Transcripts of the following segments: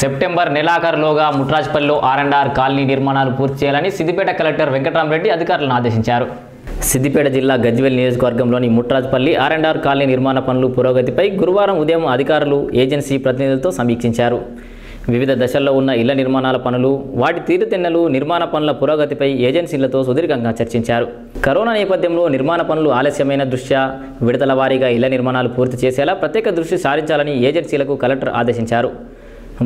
September నెలాఖరులోగా ముట్రాజ్పల్లిలో R and R colony నిర్మాణాలు పూర్తి చేయాలని సిద్దిపేట కలెక్టర్ వెంకటరామరెడ్డి అధికారులను ఆదేశించారు. సిద్దిపేట జిల్లా గజ్వెల్ నియోజకవర్గంలోని Mutrajpalli R and R colony నిర్మాణ పనులు పురోగతిపై గురువారం ఉదయం అధికారులు ఏజెన్సీ ప్రతినిధులతో సమీక్షించారు. వివిధ దశల్లో ఉన్న ఇళ్ళ నిర్మాణాల పనులు వాటి తీరుతెన్నెలు నిర్మాణ పనుల పురోగతిపై ఏజెన్సీలతో సుదీర్ఘంగా చర్చించారు. కరోనా నేపథ్యంలో నిర్మాణ పనులు ఆలస్యమైన దృష్ట్యా విడతల వారీగా ఇళ్ళ నిర్మాణాలు పూర్తి చేసేలా ప్రత్యేక దృష్టి సారించాలని ఏజెన్సీలకు కలెక్టర్ ఆదేశించారు.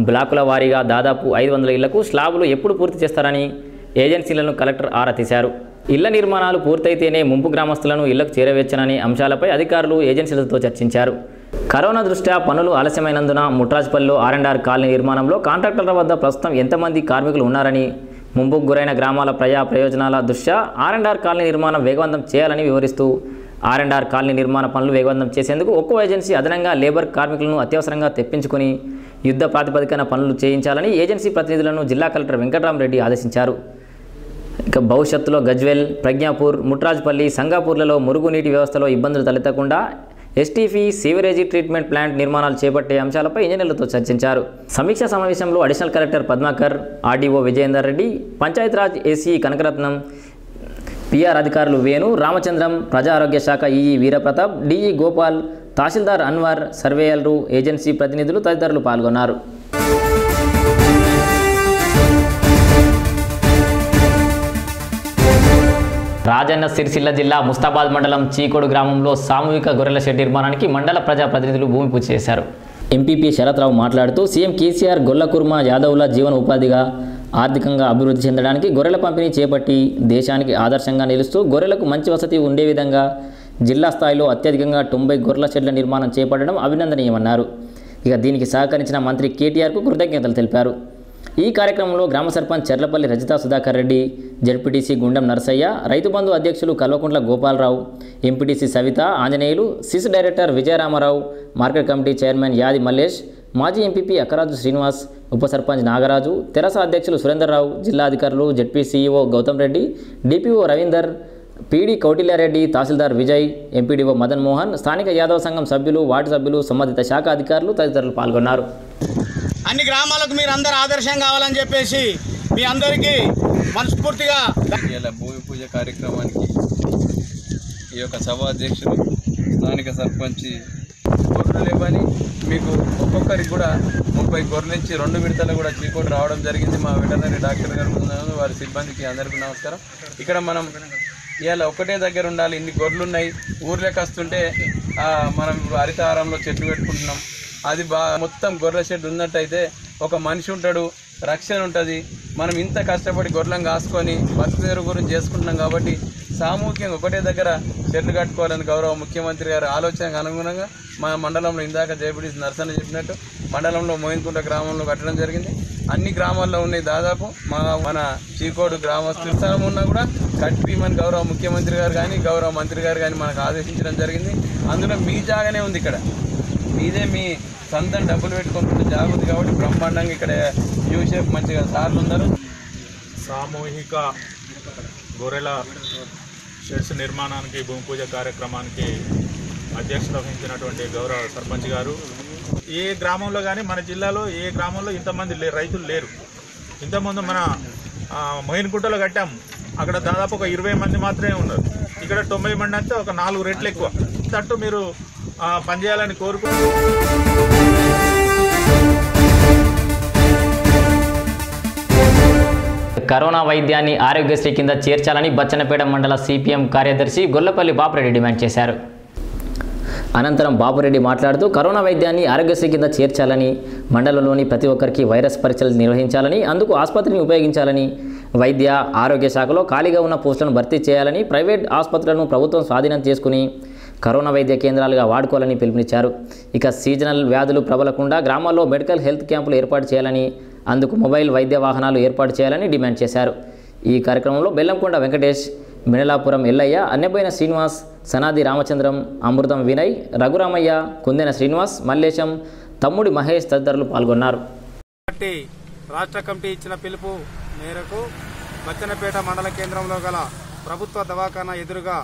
బ్లాకుల వారీగా దాదాపు ఐదు వందల ఇళ్ళకు స్లాబులు ఎప్పుడు పూర్తి చేస్తారని ఏజెన్సీలను కలెక్టర్ ఆరా తీశారు. ఇళ్ళ నిర్మాణాలు పూర్తయితేనే ముంపు గ్రామస్తులను ఇళ్ళకు చేరవేచ్చనని అంశాలపై అధికారులు ఏజెన్సీలతో చర్చించారు. కరోనా దృష్ట్యా పనులు ఆలస్యమైనందున ముట్రాజ్పల్లిలో ఆర్ఎండ్ఆర్ కాలనీ నిర్మాణంలో కాంట్రాక్టర్ల వద్ద ప్రస్తుతం ఎంతమంది కార్మికులు ఉన్నారని ముంపుకు గురైన గ్రామాల ప్రజా ప్రయోజనాల దృష్ట్యా ఆర్ఎండ్ఆర్ కాలనీ నిర్మాణం వేగవంతం చేయాలని వివరిస్తూ ఆర్ అండ్ ఆర్ కాలనీ నిర్మాణ పనులు వేగవంతం చేసేందుకు ఒక్కో ఏజెన్సీ అదనంగా లేబర్ కార్మికులను అత్యవసరంగా తెప్పించుకుని యుద్ధ ప్రాతిపదికన పనులు చేయించాలని ఏజెన్సీ ప్రతినిధులను జిల్లా కలెక్టర్ వెంకటరామరెడ్డి ఆదేశించారు. ఇక భవిష్యత్తులో గజ్వెల్ ప్రజ్ఞాపూర్ ముట్రాజ్పల్లి సంగాపూర్లలో మురుగునీటి వ్యవస్థలో ఇబ్బందులు తలెత్తకుండా ఎస్టీఫీ సీవరేజీ ట్రీట్మెంట్ ప్లాంట్ నిర్మాణాలు చేపట్టే అంశాలపై ఇంజనీర్లతో చర్చించారు. సమీక్ష సమావేశంలో additional collector Padmakar RDO Vijayender Reddy Panchayati Raj AC Kanakaratnam PR అధికారులు వేణు రామచంద్రం ప్రజా ఆరోగ్య శాఖ ఈఈ వీరప్రతాప్ డిఈ గోపాల్ తహసీల్దార్ అన్వర్ సర్వేయర్లు ఏజెన్సీ ప్రతినిధులు తదితరులు పాల్గొన్నారు. రాజన్న సిరిసిల్ల జిల్లా ముస్తాబాద్ మండలం చీకోడు గ్రామంలో సామూహిక గొర్రెల షెడ్ నిర్మాణానికి మండల ప్రజా ప్రతినిధులు భూమి పూజ చేశారు. ఎంపీపీ శరత్రావు మాట్లాడుతూ సీఎం కేసీఆర్ గొల్లకుర్మ యాదవుల జీవన ఉపాధిగా ఆర్థికంగా అభివృద్ధి చెందడానికి గొర్రెల పంపిణీ చేపట్టి దేశానికి ఆదర్శంగా నిలుస్తూ గొర్రెలకు మంచి వసతి ఉండే విధంగా జిల్లా స్థాయిలో అత్యధికంగా తొంభై గొర్రెల షెడ్ల నిర్మాణం చేపట్టడం అభినందనీయమన్నారు. ఇక దీనికి సహకరించిన మంత్రి కేటీఆర్కు కృతజ్ఞతలు తెలిపారు. ఈ కార్యక్రమంలో గ్రామ సర్పంచ్ చెర్లపల్లి రజితా సుధాకర్ రెడ్డి జడ్పీటీసీ గుండం నరసయ్య రైతు బంధు అధ్యక్షులు Kalvakuntla Gopalarao MPTC Savitha Anjaneyulu sys director Vijayaramarao market committee chairman Yadi Mallesh మాజీ ఎంపీపీ అక్కరాజు శ్రీనివాస్ ఉప సర్పంచ్ నాగరాజు తెరస అధ్యక్షులు సురేందర్రావు జిల్లా అధికారులు ZP CEO Gautam Reddy DPO Ravinder PD Kautilya Reddy తహసీల్దార్ విజయ్ ఎంపీడీఓ మదన్ మోహన్ స్థానిక యాదవ సంఘం సభ్యులు వార్డు సభ్యులు సంబంధిత శాఖ అధికారులు తదితరులు పాల్గొన్నారు. అన్ని గ్రామాలకు మీరు అందరు ఆదర్శం కావాలని చెప్పేసి మీ అందరికీ మనస్ఫూర్తిగా భూమి పూజ కార్యక్రమానికి ఈ యొక్క సభ అధ్యక్షులు స్థానిక సర్పంచ్ గొర్రెలు లేవని మీకు ఒక్కొక్కరికి కూడా ముప్పై గొర్రెలు ఇచ్చి రెండు విడతలు కూడా చీకోటి రావడం జరిగింది. మా వెటర్నరీ డాక్టర్ గారు వారి సిబ్బందికి అందరికీ నమస్కారం. ఇక్కడ మనం ఇవాళ ఒకటే దగ్గర ఉండాలి. ఇన్ని గొర్రెలు ఉన్నాయి. ఊర్లోకి వస్తుంటే మనం ఇప్పుడు హరితహారంలో చెట్లు పెట్టుకుంటున్నాం. అది బా మొత్తం గొర్రెల షెడ్ ఉన్నట్టయితే ఒక మనిషి ఉంటాడు. రక్షణ ఉంటుంది. మనం ఇంత కష్టపడి గొర్రెలను కాసుకొని బతుకుదేరు గురించి చేసుకుంటున్నాం కాబట్టి సామూహికంగా ఒకటే దగ్గర చెట్లు కట్టుకోవాలని గౌరవ ముఖ్యమంత్రి గారి ఆలోచనకు అనుగుణంగా మా మండలంలో ఇందాక జేపీడీ నర్సన్న చెప్పినట్టు మండలంలో మోయిన్కుంట గ్రామంలో కట్టడం జరిగింది. అన్ని గ్రామాల్లో ఉన్నాయి దాదాపు. మా మన చీకోడు గ్రామ స్థలం ఉన్నా కూడా కట్టిమని గౌరవ ముఖ్యమంత్రి గారు కానీ గౌరవ మంత్రి గారు కానీ మనకు ఆదేశించడం జరిగింది. అందులో మీ జాగానే ఉంది ఇక్కడ. మీదే మీ సొంతం డబ్బులు పెట్టుకుంటే జాబ్ ఉంది కాబట్టి బ్రహ్మాండంగా ఇక్కడ యూ షేప్ మంచిగా సార్లు ఉన్నారు సామూహిక గొర్రెల షెడ్స్ నిర్మాణానికి భూమి పూజ కార్యక్రమానికి అధ్యక్షత వహించినటువంటి గౌరవ సర్పంచ్ గారు. ఏ గ్రామంలో కానీ మన జిల్లాలో ఏ గ్రామంలో ఇంతమంది రైతులు లేరు. ఇంతకుముందు మన ఆ, మొయిన్గుట్టలో కట్టాం అక్కడ దాదాపు ఒక ఇరవై మంది మాత్రమే ఉన్నారు. ఇక్కడ తొంభై మంది అంటే ఒక నాలుగు రెట్లు ఎక్కువ. తట్టు మీరు పనిచేయాలని కోరుకు కరోనా వైద్యాన్ని ఆరోగ్యశ్రీ కింద చేర్చాలని బచ్చన్నపేట మండల సిపిఎం కార్యదర్శి గొల్లపల్లి బాపురెడ్డి డిమాండ్ చేశారు. అనంతరం బాపురెడ్డి మాట్లాడుతూ కరోనా వైద్యాన్ని ఆరోగ్యశ్రీ కింద చేర్చాలని మండలంలోని ప్రతి ఒక్కరికి వైరస్ పరీక్షలు నిర్వహించాలని అందుకు ఆసుపత్రిని ఉపయోగించాలని వైద్య ఆరోగ్య శాఖలో ఖాళీగా ఉన్న పోస్టులను భర్తీ చేయాలని ప్రైవేట్ ఆసుపత్రులను ప్రభుత్వం స్వాధీనం చేసుకుని కరోనా వైద్య కేంద్రాలుగా వాడుకోవాలని పిలుపునిచ్చారు. ఇక సీజనల్ వ్యాధులు ప్రబలకుండా గ్రామాల్లో మెడికల్ హెల్త్ క్యాంపులు ఏర్పాటు చేయాలని అందుకు మొబైల్ వైద్య వాహనాలు ఏర్పాటు చేయాలని డిమాండ్ చేశారు. ఈ కార్యక్రమంలో బెల్లంకొండ వెంకటేష్ మినలాపురం ఎల్లయ్య అన్నెబోయిన శ్రీనివాస్ సనాది రామచంద్రం అమృతం వినయ్ రఘురామయ్య కుందెన శ్రీనివాస్ మల్లేశం తమ్ముడి మహేష్ తదితరులు పాల్గొన్నారు. రాష్ట్ర కమిటీ ఇచ్చిన పిలుపు మేరకు బచ్చనపేట మండల కేంద్రంలో గల ప్రభుత్వ దవాఖానా ఎదురుగా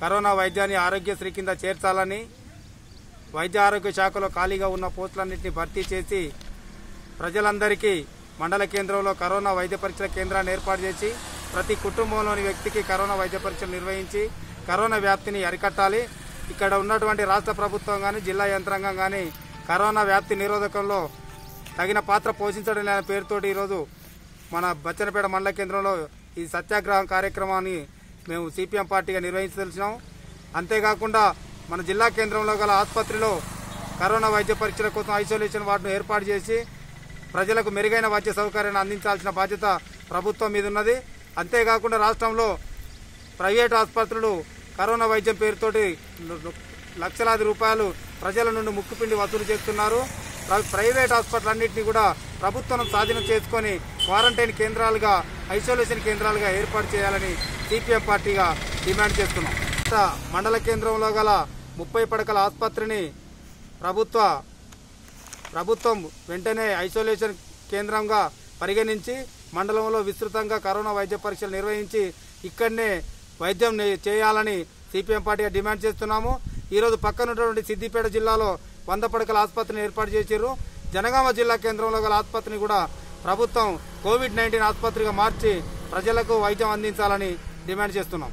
కరోనా వైద్యాన్ని ఆరోగ్యశ్రీ కింద చేర్చాలని వైద్య ఆరోగ్య శాఖలో ఖాళీగా ఉన్న పోస్టులన్నింటినీ భర్తీ చేసి ప్రజలందరికీ మండల కేంద్రంలో కరోనా వైద్య పరీక్షల కేంద్రాన్ని ఏర్పాటు చేసి ప్రతి కుటుంబంలోని వ్యక్తికి కరోనా వైద్య పరీక్షలు నిర్వహించి కరోనా వ్యాప్తిని అరికట్టాలి. ఇక్కడ ఉన్నటువంటి రాష్ట్ర ప్రభుత్వం కానీ జిల్లా యంత్రాంగం కానీ కరోనా వ్యాప్తి నిరోధకంలో తగిన పాత్ర పోషించడం లేని పేరుతోటి ఈరోజు మన బచ్చనపేట మండల కేంద్రంలో ఈ సత్యాగ్రహం కార్యక్రమాన్ని మేము సిపిఎం పార్టీగా నిర్వహించదలిచినాం. అంతేకాకుండా మన జిల్లా కేంద్రంలో గల ఆసుపత్రిలో కరోనా వైద్య పరీక్షల కోసం ఐసోలేషన్ వార్డును ఏర్పాటు చేసి ప్రజలకు మెరుగైన వైద్య సౌకర్యాన్ని అందించాల్సిన బాధ్యత ప్రభుత్వం మీద ఉన్నది. అంతేకాకుండా రాష్ట్రంలో ప్రైవేట్ ఆసుపత్రులు కరోనా వైద్యం పేరుతోటి లక్షలాది రూపాయలు ప్రజల నుండి ముక్కుపిండి వసూలు చేస్తున్నారు. ప్ర- ప్రైవేట్ హాస్పిటల్ కూడా ప్రభుత్వం స్వాధీనం చేసుకొని క్వారంటైన్ కేంద్రాలుగా ఐసోలేషన్ కేంద్రాలుగా ఏర్పాటు చేయాలని సిపిఎం పార్టీగా డిమాండ్ చేస్తున్నాం. మండల కేంద్రంలో గల ముప్పై పడకల ఆసుపత్రిని ప్రభుత్వ ప్రభుత్వం వెంటనే ఐసోలేషన్ కేంద్రంగా పరిగణించి మండలంలో విస్తృతంగా కరోనా వైద్య పరీక్షలు నిర్వహించి ఇక్కడనే వైద్యం చేయాలని సిపిఎం పార్టీగా డిమాండ్ చేస్తున్నాము. ఈరోజు పక్కనున్నటువంటి సిద్దిపేట జిల్లాలో వంద పడకల ఆసుపత్రిని ఏర్పాటు చేశారు జనగామ జిల్లా కేంద్రంలో గల ఆసుపత్రిని కూడా ప్రభుత్వం కోవిడ్ నైన్టీన్ ఆసుపత్రిగా మార్చి ప్రజలకు వైద్యం అందించాలని డిమాండ్ చేస్తున్నాం.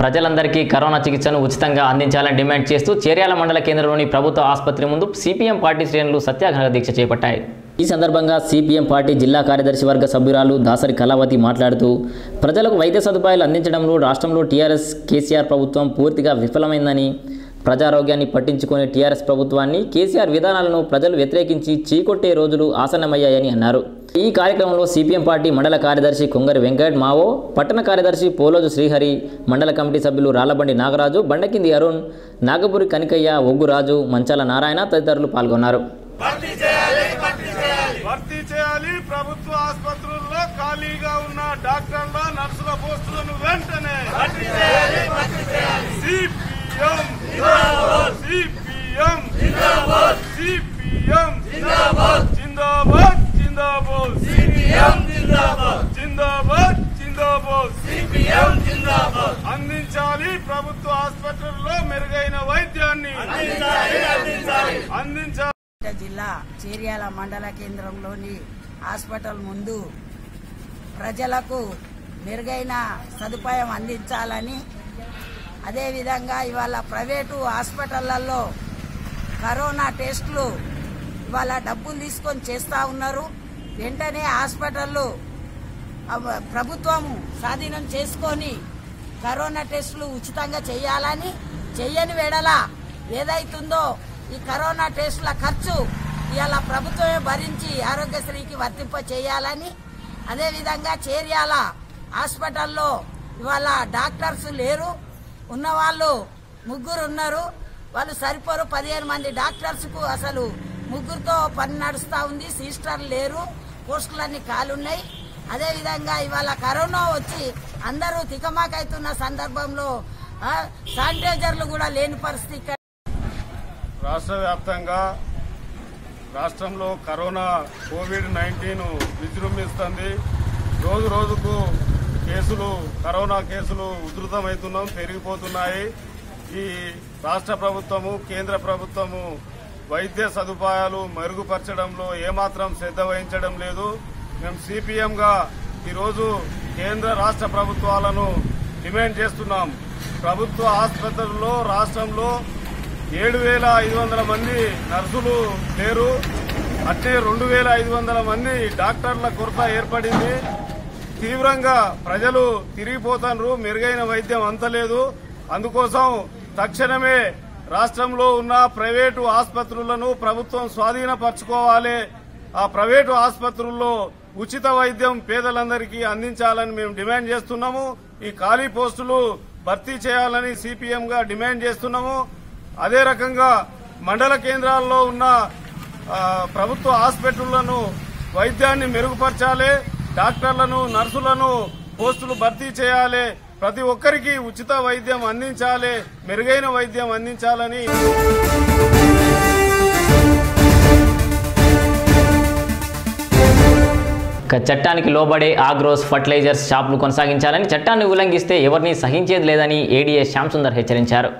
ప్రజలందరికీ కరోనా చికిత్సను ఉచితంగా అందించాలని డిమాండ్ చేస్తూ చేర్యాల మండల కేంద్రంలోని ప్రభుత్వ ఆసుపత్రి ముందు సిపిఎం పార్టీ శ్రేణులు సత్యాగ్రహ దీక్ష చేపట్టాయి. ఈ సందర్భంగా సిపిఎం పార్టీ జిల్లా కార్యదర్శి వర్గ సభ్యురాలు దాసరి కళావతి మాట్లాడుతూ ప్రజలకు వైద్య సదుపాయాలు అందించడంలో రాష్ట్రంలో టీఆర్ఎస్ కేసీఆర్ ప్రభుత్వం పూర్తిగా విఫలమైందని ప్రజారోగ్యాన్ని పట్టించుకునే టీఆర్ఎస్ ప్రభుత్వాన్ని కేసీఆర్ విధానాలను ప్రజలు వ్యతిరేకించి చీకొట్టే రోజులు ఆసన్నమయ్యాయని అన్నారు. ఈ కార్యక్రమంలో సిపిఎం పార్టీ మండల కార్యదర్శి కొంగరి వెంకట్ మావో పట్టణ కార్యదర్శి పోలోజు శ్రీహరి మండల కమిటీ సభ్యులు రాళ్ళబండి నాగరాజు బండకింది అరుణ్ నాగపురి కనికయ్య ఒగ్గురాజు మంచాల నారాయణ తదితరులు పాల్గొన్నారు. భర్తీ చేయాలి ప్రభుత్వ ఆసుపత్రుల్లో ఖాళీగా ఉన్న డాక్టర్ల నర్సుల పోస్టులను వెంటనే సిపిఎం సిపిఎం సిపిఎం జిందాబాద్ జిందాబాద్ సిపిఎం జిందాబాద్. జిందాబాద్ జిందాబాద్. సిపిఎం జిందాబాద్. అందించాలి ప్రభుత్వ ఆసుపత్రుల్లో మెరుగైన వైద్యాన్ని. అందించాలి జిల్లా చేర్యాల మండల కేంద్రంలోని హాస్పిటల్ ముందు ప్రజలకు మెరుగైన సదుపాయం అందించాలని అదేవిధంగా ఇవాళ ప్రైవేటు హాస్పిటళ్ళలో కరోనా టెస్టులు ఇవాళ డబ్బులు తీసుకొని చేస్తా ఉన్నారు. వెంటనే హాస్పిటళ్ళు ప్రభుత్వం స్వాధీనం చేసుకొని కరోనా టెస్టులు ఉచితంగా చేయాలని చెయ్యని వేడల ఏదైతుందో ఈ కరోనా టెస్టుల ఖర్చు ఇవాళ ప్రభుత్వమే భరించి ఆరోగ్యశ్రీకి వర్తింప చేయాలని అదేవిధంగా చేర్యాల హాస్పిటల్లో ఇవాళ డాక్టర్స్ లేరు ఉన్నవాళ్ళు ముగ్గురు ఉన్నారు వాళ్ళు సరిపోరు పదిహేను మంది డాక్టర్స్కు అసలు ముగ్గురుతో పని నడుస్తూ ఉంది సిస్టర్లు లేరు. పోస్టులన్నీ కాలున్నాయి. అదేవిధంగా ఇవాళ కరోనా వచ్చి అందరూ తికమాకైతున్న సందర్భంలో శానిటైజర్లు కూడా లేని పరిస్థితి రాష్ట్ర వ్యాప్తంగా రాష్ట్రంలో కరోనా కోవిడ్ నైన్టీన్ విజృంభిస్తుంది. రోజు రోజుకు కేసులు కరోనా కేసులు ఉధృతమవుతున్నాం పెరిగిపోతున్నాయి. ఈ రాష్ట్ర ప్రభుత్వము కేంద్ర ప్రభుత్వము వైద్య సదుపాయాలు మెరుగుపరచడంలో ఏమాత్రం శ్రద్ధ వహించడం లేదు. మేము సిపిఎంగా ఈరోజు కేంద్ర రాష్ట్ర ప్రభుత్వాలను డిమాండ్ చేస్తున్నాం. ప్రభుత్వ ఆసుపత్రుల్లో రాష్ట్రంలో ఏడు వేల ఐదు వందల మంది నర్సులు లేరు. అట్టే రెండు వేల ఐదు వందల మంది డాక్టర్ల కొరత ఏర్పడింది. తీవ్రంగా ప్రజలు తిరిగిపోతారు మెరుగైన వైద్యం అంతలేదు అందుకోసం తక్షణమే రాష్ట్రంలో ఉన్న ప్రైవేటు ఆసుపత్రులను ప్రభుత్వం స్వాధీనపరచుకోవాలి. ఆ ప్రైవేటు ఆసుపత్రుల్లో ఉచిత వైద్యం పేదలందరికీ అందించాలని మేము డిమాండ్ చేస్తున్నాము. ఈ ఖాళీ పోస్టులు భర్తీ చేయాలని సిపిఎం గా డిమాండ్ చేస్తున్నాము. అదే రకంగా మండల కేంద్రాల్లో ఉన్న ప్రభుత్వ హాస్పిటళ్ళను వైద్యాన్ని మెరుగుపరచాలి. డాక్టర్లను నర్సులను పోస్టులు భర్తీ చేయాలి. ప్రతి ఒక్కరికి ఉచిత వైద్యం అందించాలి మెరుగైన వైద్యం అందించాలని చట్టానికి లోబడే ఆగ్రోస్ ఫర్టిలైజర్స్ షాపులు కొనసాగించాలని చట్టాన్ని ఉల్లంఘిస్తే ఎవరిని సహించేది లేదని ఏడీఏ శ్యాంసుందర్ హెచ్చరించారు.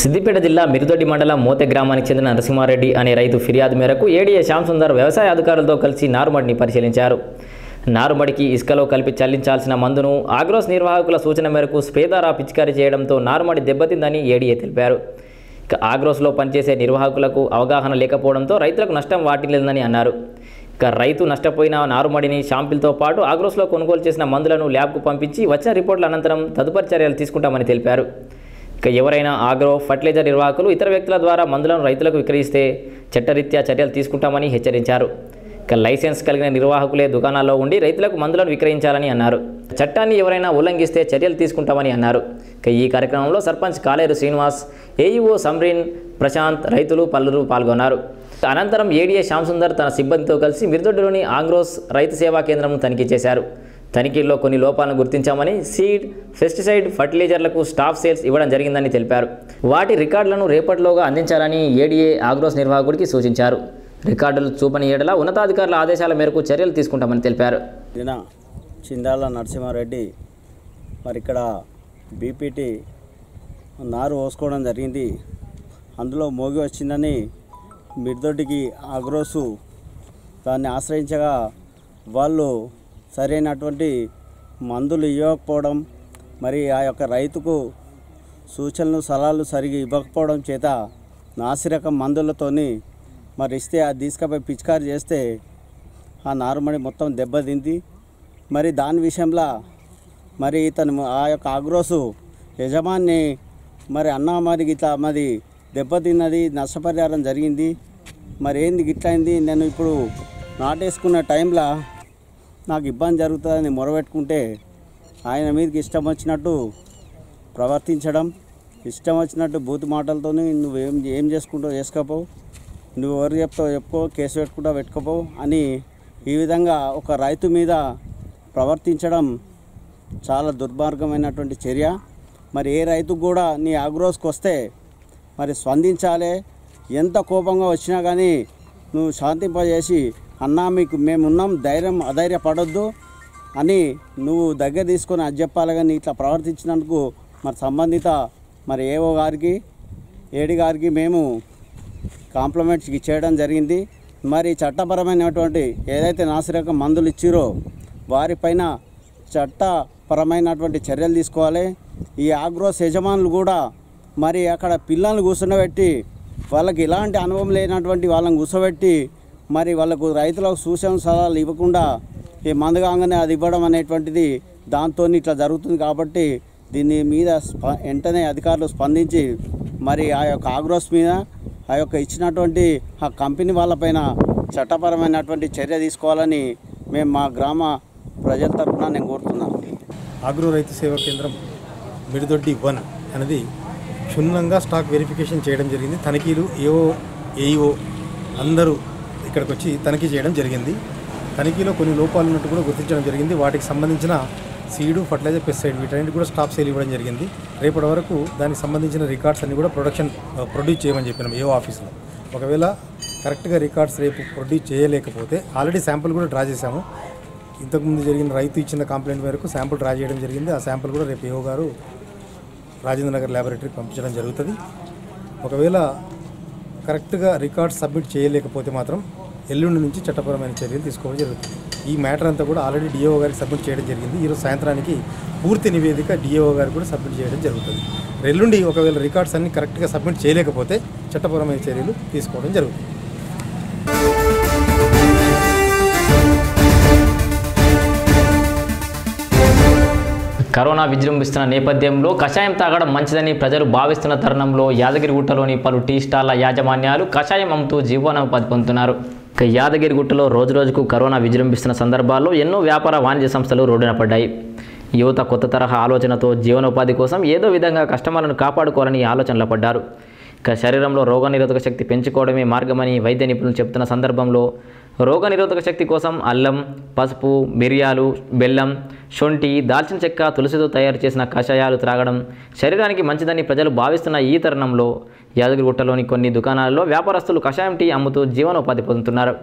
సిద్దిపేట జిల్లా మిరుదొడ్డి మండలం మోతె గ్రామానికి చెందిన నరసింహారెడ్డి అనే రైతు ఫిర్యాదు మేరకు ఏడీఏ శ్యాంసుందర్ వ్యవసాయ అధికారులతో కలిసి నారుమడిని పరిశీలించారు. నారుమడికి ఇసుకలో కలిపి చల్లించాల్సిన మందును ఆగ్రోస్ నిర్వాహకుల సూచన మేరకు స్పేదారా పిచికారీ చేయడంతో నారుమడి దెబ్బతిందని ఏడీఏ తెలిపారు. ఇక ఆగ్రోస్లో పనిచేసే నిర్వాహకులకు అవగాహన లేకపోవడంతో రైతులకు నష్టం వాటిల్లేదని అన్నారు. ఇక రైతు నష్టపోయిన నారుమడిని షాంపిల్తో పాటు ఆగ్రోస్లో కొనుగోలు చేసిన మందులను ల్యాబ్కు పంపించి వచ్చిన రిపోర్టుల అనంతరం తదుపరి చర్యలు తీసుకుంటామని తెలిపారు. ఇక ఎవరైనా ఆగ్రో ఫర్టిలైజర్ నిర్వాహకులు ఇతర వ్యక్తుల ద్వారా మందులను రైతులకు విక్రయిస్తే చట్టరీత్యా చర్యలు తీసుకుంటామని హెచ్చరించారు. లైసెన్స్ కలిగిన నిర్వాహకులే దుకాణాల్లో ఉండి రైతులకు మందులను విక్రయించాలని అన్నారు. చట్టాన్ని ఎవరైనా ఉల్లంఘిస్తే చర్యలు తీసుకుంటామని అన్నారు. ఈ కార్యక్రమంలో సర్పంచ్ కాలేరు శ్రీనివాస్ ఏఈఓ సమ్రీన్ ప్రశాంత్ రైతులు పలువురు పాల్గొన్నారు. అనంతరం ఏడీఏ శ్యాంసుందర్ తన సిబ్బందితో కలిసి మిర్దొడ్డులోని ఆంగ్రోస్ రైతు సేవా కేంద్రం తనిఖీ చేశారు. తనిఖీల్లో కొన్ని లోపాలను గుర్తించామని సీడ్ పెస్టిసైడ్ ఫర్టిలైజర్లకు స్టాఫ్ సేల్స్ ఇవ్వడం జరిగిందని తెలిపారు. వాటి రికార్డులను రేపటిలోగా అందించాలని ఏడీఏ ఆగ్రోస్ నిర్వాహకుడికి సూచించారు. రికార్డులు చూపని ఏడలా ఉన్నతాధికారుల ఆదేశాల మేరకు చర్యలు తీసుకుంటామని తెలిపారు. చిందాల నరసింహారెడ్డి మరి ఇక్కడ బీపీటీ నారు పోసుకోవడం జరిగింది. అందులో మోగి వచ్చిందని మిర్దొడ్డికి అగ్రోసు దాన్ని ఆశ్రయించగా వాళ్ళు సరైనటువంటి మందులు ఇవ్వకపోవడం మరి ఆ యొక్క రైతుకు సూచనలు సలహాలు సరిగా ఇవ్వకపోవడం చేత నాసిరకం మందులతోని మరి ఇస్తే అది తీసుకుపోయి పిచికారి చేస్తే ఆ నారుమడి మొత్తం దెబ్బతింది. మరి దాని విషయంలో మరి ఇతను ఆ యొక్క ఆగ్రోసు యజమాని మరి అన్న మరి ఇట్లా మరి దెబ్బతిన్నది నష్టపరిహారం జరిగింది. మరి ఏంది గిట్లయింది నేను ఇప్పుడు నాటేసుకున్న టైంలో నాకు ఇబ్బంది జరుగుతుందని మొరబెట్టుకుంటే ఆయన మీదకి ఇష్టం వచ్చినట్టు ప్రవర్తించడం ఇష్టం వచ్చినట్టు బూతు మాటలతోనే నువ్వు ఏం ఏం చేసుకుంటావు చేసుకోపోవు నువ్వు ఎవరు చెప్తావు చెప్పుకో కేసు పెట్టుకుంటావు పెట్టుకోపో అని ఈ విధంగా ఒక రైతు మీద ప్రవర్తించడం చాలా దుర్మార్గమైనటువంటి చర్య. మరి ఏ రైతుకు కూడా నీ ఆగ్రోస్కి వస్తే మరి స్పందించాలి. ఎంత కోపంగా వచ్చినా కానీ నువ్వు శాంతింపజేసి అన్నా మీకు మేమున్నాం ధైర్యం అధైర్యపడొద్దు అని నువ్వు దగ్గర తీసుకొని అది చెప్పాలి కానీ ఇట్లా ప్రవర్తించినందుకు మరి సంబంధిత మరి ఏఓ గారికి ఏడి గారికి మేము కాంప్లిమెంట్స్ ఇచ్చేయడం జరిగింది. మరి చట్టపరమైనటువంటి ఏదైతే నాసిరకం మందులు ఇచ్చిరో వారిపైన చట్టపరమైనటువంటి చర్యలు తీసుకోవాలి. ఈ ఆగ్రోస్ యజమానులు కూడా మరి అక్కడ పిల్లల్ని కూర్చుండబెట్టి వాళ్ళకి ఎలాంటి అనుభవం లేనటువంటి వాళ్ళని కూర్చోబెట్టి మరి వాళ్ళకు రైతులకు సూచన సలహాలు ఇవ్వకుండా ఈ మందు కాగానే అది ఇవ్వడం అనేటువంటిది దాంతో ఇట్లా జరుగుతుంది కాబట్టి దీని మీద స్ప వెంటనే అధికారులు స్పందించి మరి ఆ యొక్క ఆగ్రోస్ మీద ఆ యొక్క ఇచ్చినటువంటి ఆ కంపెనీ వాళ్ళపైన చట్టపరమైనటువంటి చర్య తీసుకోవాలని మేము మా గ్రామ ప్రజల తరఫున నేను కోరుతున్నాను. ఆగ్రో రైతు సేవా కేంద్రం మిడిదొడ్డి వన్ అనేది క్షుణ్ణంగా స్టాక్ వెరిఫికేషన్ చేయడం జరిగింది. తనిఖీలు ఏఓ ఏఈఓ అందరూ ఇక్కడికి వచ్చి తనిఖీ చేయడం జరిగింది. తనిఖీలో కొన్ని లోపాలు ఉన్నట్టు కూడా గుర్తించడం జరిగింది. వాటికి సంబంధించిన సీడు ఫర్టిలైజర్ పెస్టిసైడ్ వీటన్నిటి కూడా స్టాప్ సేల్ ఇవ్వడం జరిగింది. రేపటి వరకు దానికి సంబంధించిన రికార్డ్స్ అన్ని కూడా ప్రొడక్షన్ ప్రొడ్యూస్ చేయమని చెప్పినాం ఏ ఆఫీస్లో. ఒకవేళ కరెక్ట్గా రికార్డ్స్ రేపు ప్రొడ్యూస్ చేయలేకపోతే ఆల్రెడీ శాంపుల్ కూడా డ్రా చేశాము. ఇంతకుముందు జరిగిన రైతు ఇచ్చిన కంప్లైంట్ మేరకు శాంపుల్ డ్రా చేయడం జరిగింది. ఆ శాంపుల్ కూడా రేపు ఏఓ గారు రాజేంద్ర నగర్ ల్యాబొరేటరీకి పంపించడం జరుగుతుంది. ఒకవేళ కరెక్ట్గా రికార్డ్స్ సబ్మిట్ చేయలేకపోతే మాత్రం ఎల్లుండి నుంచి చట్టపరమైన చర్యలు తీసుకోవడం జరుగుతుంది. ఈ మ్యాటర్ అంతా కూడా ఆల్రెడీ డిఓ గారికి సబ్మిట్ చేయడం జరిగింది. ఈరోజు సాయంత్రానికి పూర్తి నివేదిక డిఓ గారికి కూడా సబ్మిట్ చేయడం జరుగుతుంది. రెల్లుండి ఒకవేళ రికార్డ్స్ అన్ని కరెక్ట్గా సబ్మిట్ చేయలేకపోతే చట్టపరమైన చర్యలు తీసుకోవడం జరుగుతుంది. కరోనా విజృంభిస్తున్న నేపథ్యంలో కషాయం తాగడం మంచిదని ప్రజలు భావిస్తున్న తరుణంలో యాదగిరిగుట్టలోని పలు టీ స్టాళ్ళ యాజమాన్యాలు కషాయం అమ్ముతూ జీవనోపాధి పొందుతున్నారు. ఇక యాదగిరిగుట్టలో రోజురోజుకు కరోనా విజృంభిస్తున్న సందర్భాల్లో ఎన్నో వ్యాపార వాణిజ్య సంస్థలు రోడ్డున పడ్డాయి. యువత కొత్త తరహా ఆలోచనతో జీవనోపాధి కోసం ఏదో విధంగా కస్టమర్లను కాపాడుకోవాలని ఆలోచనలో పడ్డారు. ఇక శరీరంలో రోగనిరోధక శక్తి పెంచుకోవడమే మార్గమని వైద్య నిపుణులు చెబుతున్న సందర్భంలో రోగనిరోధక శక్తి కోసం అల్లం పసుపు మిరియాలు బెల్లం శొంఠి దాల్చిన చెక్క తులసితో తయారు చేసిన కషాయాలు త్రాగడం శరీరానికి మంచిదని ప్రజలు భావిస్తున్న ఈ తరుణంలో యాదగిరిగుట్టలోని కొన్ని దుకాణాలలో వ్యాపారస్తులు కషాయం టీ అమ్ముతూ జీవనోపాధి పొందుతున్నారు.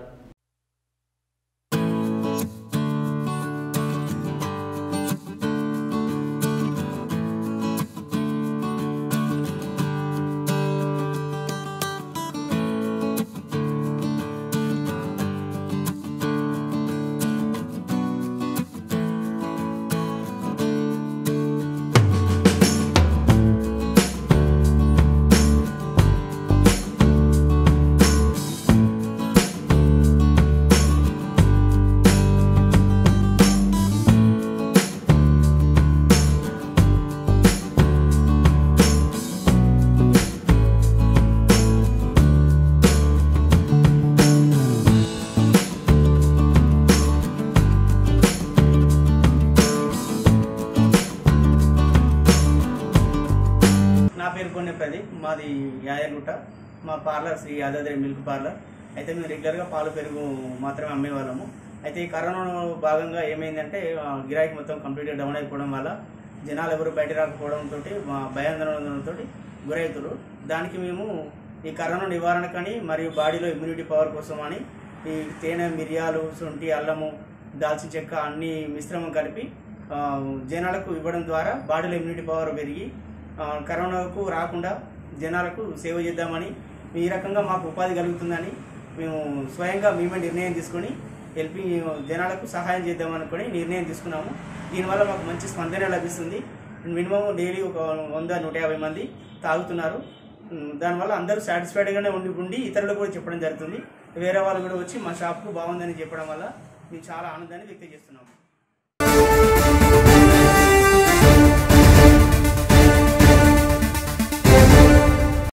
పుణ్య ప్రదీప్ మాది యాదగుట్ట మా parlour Sri Yadadri milk parlour. అయితే మేము రెగ్యులర్గా పాలు పెరుగు మాత్రమే అమ్మేవాళ్ళము. అయితే ఈ కరోనా భాగంగా ఏమైందంటే గిరాకీ మొత్తం కంప్లీట్గా డౌన్ అయిపోవడం వల్ల జనాలు ఎవరు బయట రాకపోవడంతో మా భయాందోళనతో గురవుతారు దానికి మేము ఈ కరోనా నివారణకని మరియు బాడీలో ఇమ్యూనిటీ పవర్ కోసం అని ఈ తేనె మిరియాలు శొంఠి అల్లము దాల్చిన చెక్క అన్ని మిశ్రమం కలిపి జనాలకు ఇవ్వడం ద్వారా బాడీలో ఇమ్యూనిటీ పవర్ పెరిగి కరోనాకు రాకుండా జనాలకు సేవ చేద్దామని ఈ రకంగా మాకు ఉపాధి కలుగుతుందని మేము స్వయంగా మేమే నిర్ణయం తీసుకొని హెల్పింగ్ జనాలకు సహాయం చేద్దామనుకొని నిర్ణయం తీసుకున్నాము. దీనివల్ల మాకు మంచి స్పందన లభిస్తుంది. మినిమం డైలీ ఒక వంద నూట యాభై మంది తాగుతున్నారు. దానివల్ల అందరూ సాటిస్ఫైడ్గానే ఉండి ఉండి ఇతరులకు కూడా చెప్పడం జరుగుతుంది. వేరే వాళ్ళు కూడా వచ్చి మా షాప్కు బాగుందని చెప్పడం వల్ల మేము చాలా ఆనందాన్ని వ్యక్తం చేస్తున్నాము.